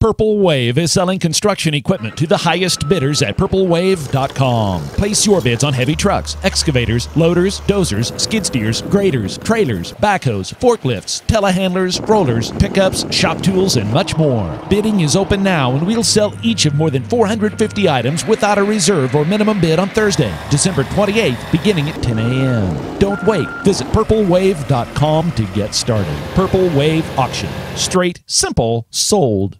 Purple Wave is selling construction equipment to the highest bidders at purplewave.com. Place your bids on heavy trucks, excavators, loaders, dozers, skid steers, graders, trailers, backhoes, forklifts, telehandlers, rollers, pickups, shop tools, and much more. Bidding is open now and we'll sell each of more than 450 items without a reserve or minimum bid on Thursday, December 28th, beginning at 10 a.m. Don't wait. Visit purplewave.com to get started. Purple Wave Auction. Straight, simple, sold.